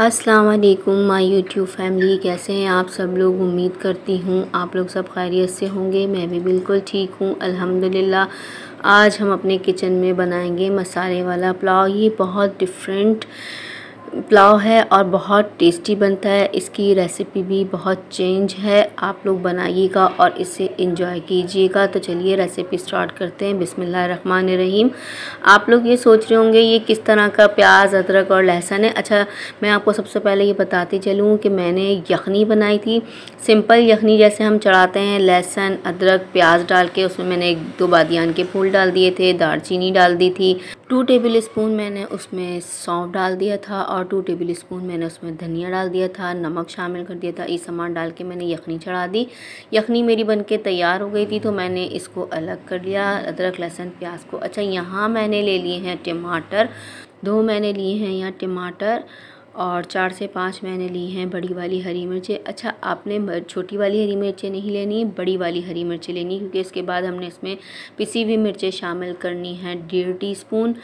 अस्सलाम वालेकुम my YouTube family. कैसे हैं आप सब लोग? उम्मीद करती हूँ आप लोग सब खैरियत से होंगे। मैं भी बिल्कुल ठीक हूँ, अल्हम्दुलिल्लाह। आज हम अपने किचन में बनाएँगे मसाले वाला पुलाव। ये बहुत डिफरेंट पुलाव है और बहुत टेस्टी बनता है। इसकी रेसिपी भी बहुत चेंज है। आप लोग बनाइएगा और इसे इंजॉय कीजिएगा। तो चलिए रेसिपी स्टार्ट करते हैं। बिसमीम आप लोग ये सोच रहे होंगे, ये किस तरह का प्याज, अदरक और लहसुन है? अच्छा मैं आपको सबसे पहले ये बताती चलूँ कि मैंने यखनी बनाई थी। सिंपल यखनी जैसे हम चढ़ाते हैं। लहसुन, अदरक, प्याज डाल के उसमें मैंने एक, दो बादियान के फूल डाल दिए थे, दालचीनी डाल दी थी। टू टेबल स्पून मैंने उसमें सौंफ डाल दिया था और टू टेबल स्पून मैंने उसमें धनिया डाल दिया था, नमक शामिल कर दिया था, ये सामान डाल के मैंने यखनी चढ़ा दी। यखनी मेरी बन के तैयार हो गई थी तो मैंने इसको अलग कर लिया, अदरक, लहसुन, प्याज को। अच्छा यहाँ मैंने ले लिए हैं टमाटर, दो मैंने लिए हैं यहाँ टमाटर। और चार से पाँच मैंने ली हैं बड़ी वाली हरी मिर्चें। अच्छा आपने छोटी वाली हरी मिर्चें नहीं लेनी, बड़ी वाली हरी मिर्चें लेनी, क्योंकि इसके बाद हमने इसमें पिसी हुई मिर्चें शामिल करनी हैं। डेढ़ टी स्पून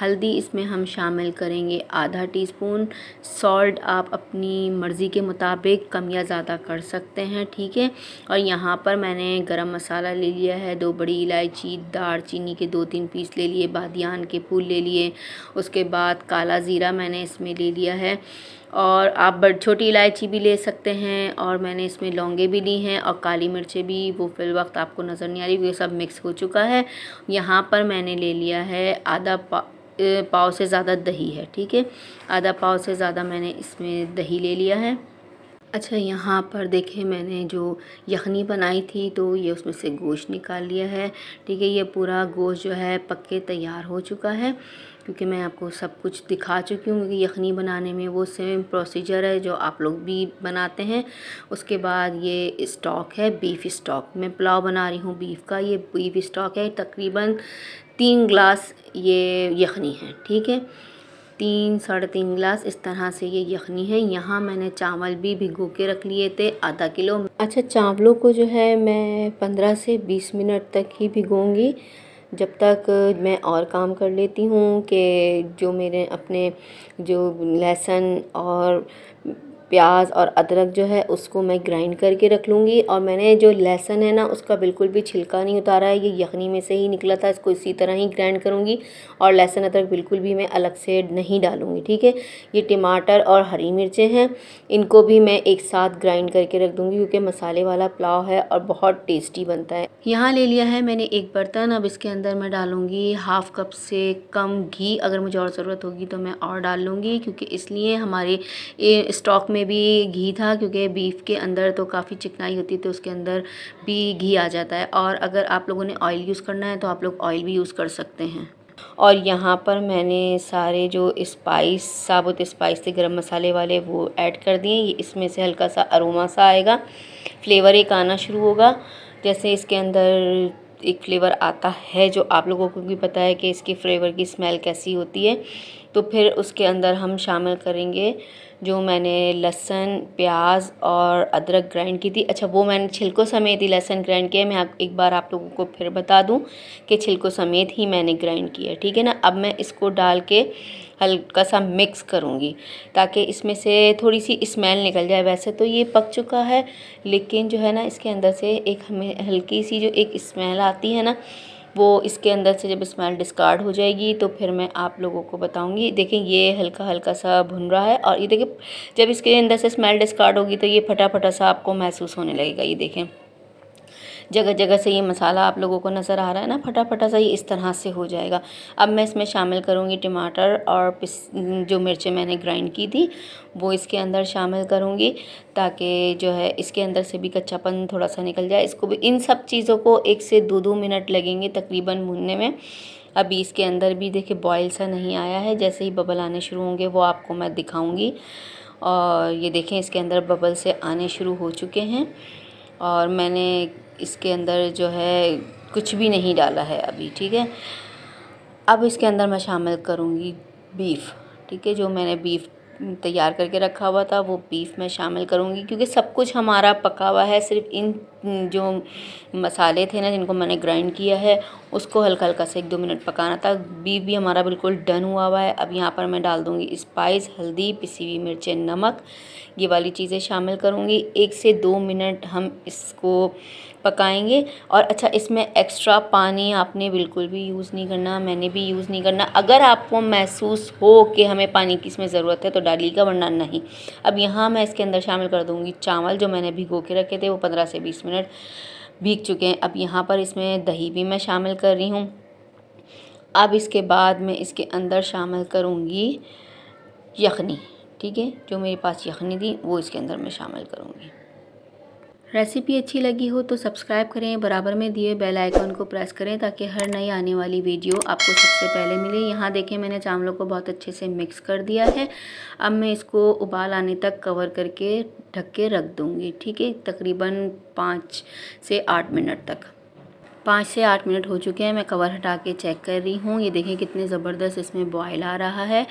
हल्दी इसमें हम शामिल करेंगे, आधा टीस्पून सॉल्ट आप अपनी मर्ज़ी के मुताबिक कम या ज़्यादा कर सकते हैं, ठीक है? और यहाँ पर मैंने गरम मसाला ले लिया है, दो बड़ी इलायची, दार चीनी के दो तीन पीस ले लिए, बादियान के फूल ले लिए, उसके बाद काला ज़ीरा मैंने इसमें ले लिया है। और आप छोटी इलायची भी ले सकते हैं और मैंने इसमें लौंगे भी ली हैं और काली मिर्चें भी, वो फिल वक्त आपको नज़र नहीं आ रही क्योंकि सब मिक्स हो चुका है। यहाँ पर मैंने ले लिया है आधा पा पाव से ज़्यादा दही है, ठीक है? आधा पाव से ज़्यादा मैंने इसमें दही ले लिया है। अच्छा यहाँ पर देखें मैंने जो यखनी बनाई थी तो ये उसमें से गोश्त निकाल लिया है। ठीक है, ये पूरा गोश्त जो है पक्के तैयार हो चुका है, क्योंकि मैं आपको सब कुछ दिखा चुकी हूँ क्योंकि यखनी बनाने में वो सेम प्रोसीजर है जो आप लोग भी बनाते हैं। उसके बाद ये स्टॉक है, बीफ स्टॉक मैं पुलाव बना रही हूँ। बीफ का ये बीफ स्टॉक है, तकरीबन तीन ग्लास ये यखनी है। ठीक है तीन, साढ़े तीन गिलास इस तरह से ये यखनी है। यहाँ मैंने चावल भी भिगो के रख लिए थे, आधा किलो। अच्छा चावलों को जो है मैं पंद्रह से बीस मिनट तक ही भिगोंगी, जब तक मैं और काम कर लेती हूँ कि जो मेरे अपने जो लहसुन और प्याज और अदरक जो है उसको मैं ग्राइंड करके रख लूँगी और मैंने जो लहसुन है ना, उसका बिल्कुल भी छिलका नहीं उतारा है। ये यखनी में से ही निकला था, इसको इसी तरह ही ग्राइंड करूँगी और लहसुन, अदरक बिल्कुल भी मैं अलग से नहीं डालूँगी, ठीक है? ये टमाटर और हरी मिर्चें हैं, इनको भी मैं एक साथ ग्राइंड करके रख दूँगी क्योंकि मसाले वाला पुलाव है और बहुत टेस्टी बनता है। यहाँ ले लिया है मैंने एक बर्तन, अब इसके अंदर मैं डालूँगी हाफ़ कप से कम घी। अगर मुझे और ज़रूरत होगी तो मैं और डाल लूँगी क्योंकि इसलिए हमारे स्टॉक में में भी घी था, क्योंकि बीफ के अंदर तो काफ़ी चिकनाई होती है तो उसके अंदर भी घी आ जाता है। और अगर आप लोगों ने ऑयल यूज़ करना है तो आप लोग ऑयल भी यूज़ कर सकते हैं। और यहाँ पर मैंने सारे जो स्पाइस साबुत स्पाइस थे, गरम मसाले वाले, वो ऐड कर दिए। इसमें से हल्का सा अरोमा सा आएगा। फ्लेवर एक आना शुरू होगा। जैसे इसके अंदर एक फ्लेवर आता है, जो आप लोगों को भी पता है कि इसके फ्लेवर की स्मेल कैसी होती है। तो फिर उसके अंदर हम शामिल करेंगे जो मैंने लहसुन, प्याज और अदरक ग्राइंड की थी। अच्छा वो मैंने छिलकों समेत ही लहसुन ग्राइंड किया मैं आप, एक बार आप लोगों को फिर बता दूँ कि छिलकों समेत ही मैंने ग्राइंड किया ठीक है ना? अब मैं इसको डाल के हल्का सा मिक्स करूँगी ताकि इसमें से थोड़ी सी स्मेल निकल जाए। वैसे तो ये पक चुका है, लेकिन जो है ना, इसके अंदर से एक हमें हल्की सी जो एक स्मेल आती है ना वो इसके अंदर से जब स्मेल डिस्कार्ड हो जाएगी तो फिर मैं आप लोगों को बताऊँगी। देखें, ये हल्का हल्का सा भुन रहा है और ये देखें जब इसके अंदर से स्मेल डिस्कार्ड होगी तो ये फटाफटा फटा सा आपको महसूस होने लगेगा। ये देखें। जगह जगह से ये मसाला आप लोगों को नज़र आ रहा है ना, फटाफटा सा ये इस तरह से हो जाएगा। अब मैं इसमें शामिल करूँगी टमाटर और पिस, जो मिर्चें मैंने ग्राइंड की थी, वो इसके अंदर शामिल करूँगी ताकि जो है इसके अंदर से भी कच्चापन थोड़ा सा निकल जाए। इसको भी, इन सब चीज़ों को एक से दो दो मिनट लगेंगे तकरीबन भूनने में। अभी इसके अंदर भी देखिए बॉयल सा नहीं आया है, जैसे ही बबल आने शुरू होंगे, वो आपको मैं दिखाऊँगी। और ये देखें इसके अंदर बबल से आने शुरू हो चुके हैं। और मैंने इसके अंदर जो है कुछ भी नहीं डाला है अभी, ठीक है? अब इसके अंदर मैं शामिल करूँगी बीफ ठीक है? जो मैंने बीफ तैयार करके रखा हुआ था, वो बीफ मैं शामिल करूँगी, क्योंकि सब कुछ हमारा पका हुआ है, सिर्फ़ इन जो मसाले थे ना, जिनको मैंने ग्राइंड किया है, उसको हल्का हल्का से एक दो मिनट पकाना था। बीफ भी हमारा बिल्कुल डन हुआ हुआ है। अब यहाँ पर मैं डाल दूँगी स्पाइस, हल्दी, पिसी हुई मिर्चें, नमक। ये वाली चीज़ें शामिल करूँगी। एक से दो मिनट हम इसको पकाएँगे। और अच्छा इसमें एक्स्ट्रा पानी आपने बिल्कुल भी यूज़ नहीं करना, मैंने भी यूज़ नहीं करना। अगर आपको महसूस हो कि हमें पानी की इसमें ज़रूरत है तो डालिएगा वरना नहीं। अब यहाँ मैं इसके अंदर शामिल कर दूँगी चावल, जो मैंने भिगो के रखे थे, वो पंद्रह से बीस मिनट भीग चुके हैं। अब यहाँ पर इसमें दही भी मैं शामिल कर रही हूँ। अब इसके बाद मैं इसके अंदर शामिल करूँगी यखनी, ठीक है? जो मेरे पास यखनी थी, वो इसके अंदर मैं शामिल करूँगी। रेसिपी अच्छी लगी हो तो सब्सक्राइब करें, बराबर में दिए बेल आइकन को प्रेस करें ताकि हर नई आने वाली वीडियो आपको सबसे पहले मिले। यहाँ देखें, मैंने चावलों को बहुत अच्छे से मिक्स कर दिया है। अब मैं इसको उबाल आने तक कवर करके ढक के रख दूँगी, ठीक है? तकरीबन पाँच से आठ मिनट तक। पाँच से आठ मिनट हो चुके हैं, मैं कवर हटा के चेक कर रही हूँ। ये देखें कितने ज़बरदस्त इसमें बॉयल आ रहा है।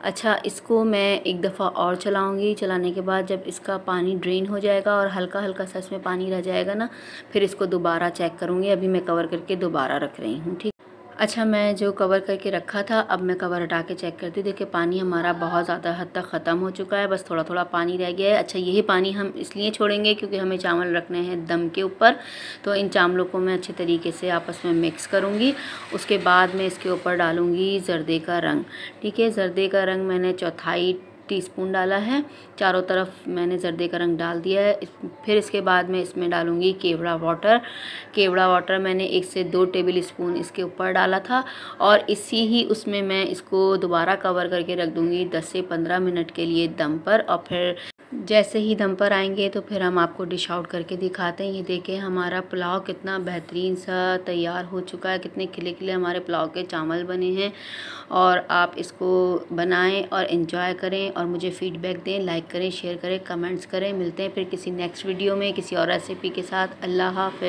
अच्छा इसको मैं एक दफ़ा और चलाऊँगी। चलाने के बाद जब इसका पानी ड्रेन हो जाएगा और हल्का हल्का सा इसमें पानी रह जाएगा ना, फिर इसको दोबारा चेक करूँगी। अभी मैं कवर करके दोबारा रख रही हूँ, ठीक? अच्छा मैं जो कवर करके रखा था, अब मैं कवर हटा के चेक करती हूँ। देखिए, पानी हमारा बहुत ज़्यादा हद तक ख़त्म हो चुका है। बस थोड़ा थोड़ा पानी रह गया है। अच्छा यही पानी हम इसलिए छोड़ेंगे क्योंकि हमें चावल रखने हैं दम के ऊपर। तो इन चावलों को मैं अच्छे तरीके से आपस में मिक्स करूँगी। उसके बाद मैं इसके ऊपर डालूँगी जर्दे का रंग। ठीक है, जर्दे का रंग मैंने चौथाई टीस्पून डाला है। चारों तरफ़ मैंने जर्दे का रंग डाल दिया है। फिर इसके बाद मैं इसमें डालूँगी केवड़ा वाटर। केवड़ा वाटर मैंने एक से दो टेबल स्पून इसके ऊपर डाला था और इसी ही उसमें मैं इसको दोबारा कवर करके रख दूँगी दस से पंद्रह मिनट के लिए दम पर और फिर जैसे ही दम पर आएँगे तो फिर हम आपको डिश आउट करके दिखाते हैं। ये देखें हमारा पुलाव कितना बेहतरीन सा तैयार हो चुका है। कितने खिले खिले हमारे पुलाव के चावल बने हैं और आप इसको बनाएँ और इन्जॉय करें और मुझे फ़ीडबैक दें लाइक करें शेयर करें कमेंट्स करें। मिलते हैं फिर किसी नेक्स्ट वीडियो में किसी और रेसिपी के साथ। अल्लाह हाफ़